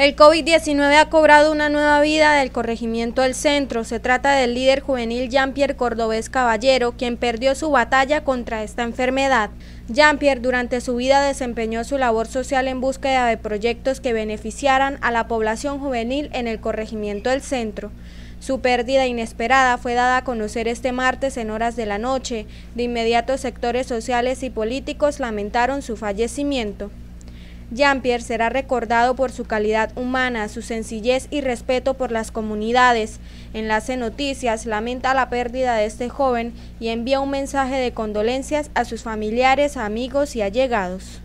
El COVID-19 ha cobrado una nueva vida del corregimiento del centro. Se trata del líder juvenil Jean-Pierre Cordobés Caballero, quien perdió su batalla contra esta enfermedad. Jean-Pierre durante su vida desempeñó su labor social en búsqueda de proyectos que beneficiaran a la población juvenil en el corregimiento del centro. Su pérdida inesperada fue dada a conocer este martes en horas de la noche. De inmediato sectores sociales y políticos lamentaron su fallecimiento. Jean-Pierre será recordado por su calidad humana, su sencillez y respeto por las comunidades. Enlace Noticias lamenta la pérdida de este joven y envía un mensaje de condolencias a sus familiares, amigos y allegados.